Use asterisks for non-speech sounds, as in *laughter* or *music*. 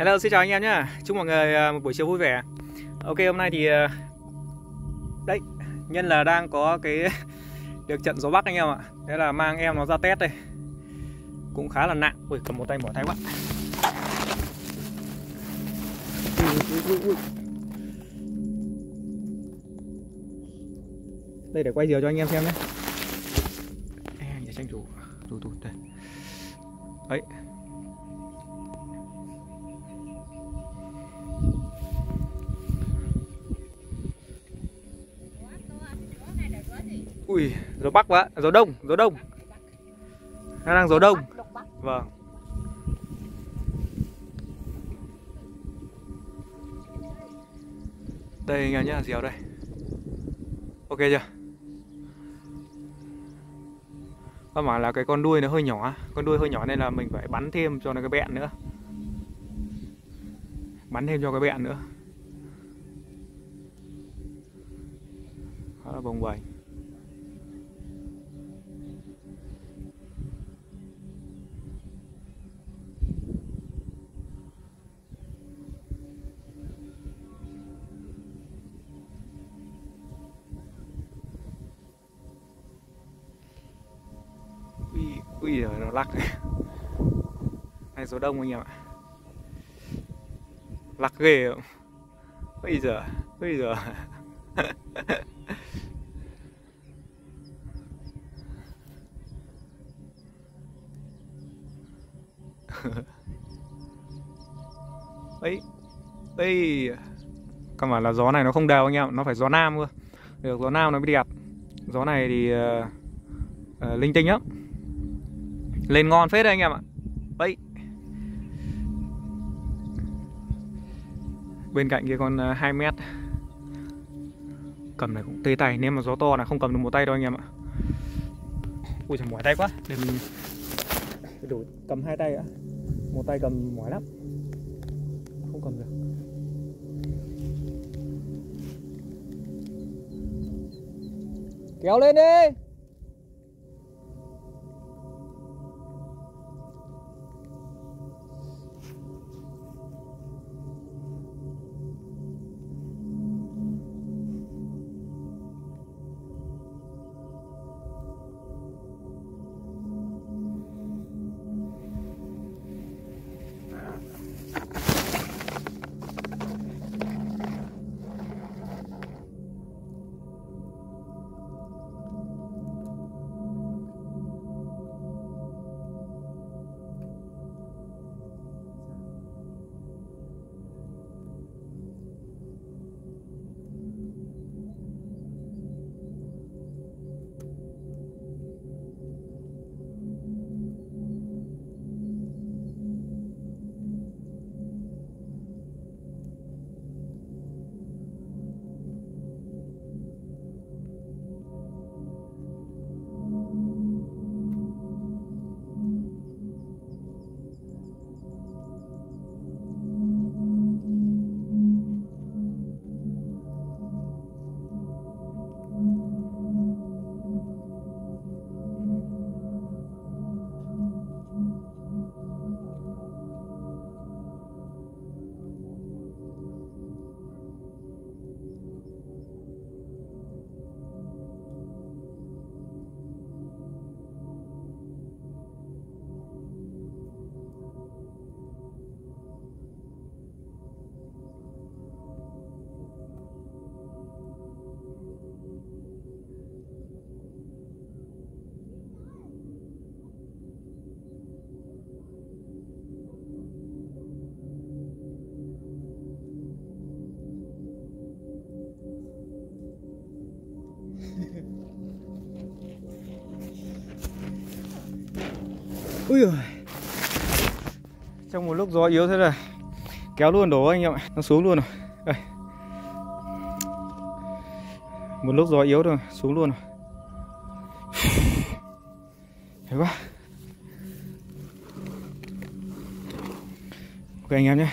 Hello, xin chào anh em nhé Chúc mọi người à, một buổi chiều vui vẻ. Ok, hôm nay thì à, Đấy, nhân là đang có cái *laughs* Được trận gió Bắc anh em ạ. Thế là mang em nó ra test đây. Cũng khá là nặng. Ui, cầm một tay bỏ tay quá. Đây để quay diều cho anh em xem nhé Em để tranh thủ. Tụt tụt đây. Đấy. Ui, gió bắc quá, gió đông, gió đông. Nó đang gió đông. Vâng. Đây anh em nhé, diều đây. Ok chưa? Các bạn là cái con đuôi nó hơi nhỏ. Con đuôi hơi nhỏ nên là mình phải bắn thêm cho nó cái bẹn nữa. Bắn thêm cho cái bẹn nữa. Đó là bồng bềnh ui giời nó lắc này số đông anh em ạ. Lắc ghê không? Bây giờ bây giờ ấy ấy căn bản là gió này nó không đều anh em nó phải gió nam cơ. Được gió nam nó mới đẹp. Gió này thì uh, uh, linh tinh lắm lên ngon phết đấy anh em ạ. Đấy, bên cạnh kia con 2 à, mét. Cầm này cũng tê tay nếu mà gió to là không cầm được một tay đâu anh em ạ. Ui trời mỏi tay quá. Để mình đủ cầm hai tay ạ. Một tay cầm mỏi lắm. Không cầm được. Kéo lên đi! Ui giời. Trong một lúc gió yếu thế này, Kéo luôn đổ anh em ạ, Nó xuống luôn rồi. Đây. Một lúc gió yếu rồi Xuống luôn rồi. *sighs* Thế quá. Ok anh em nhé.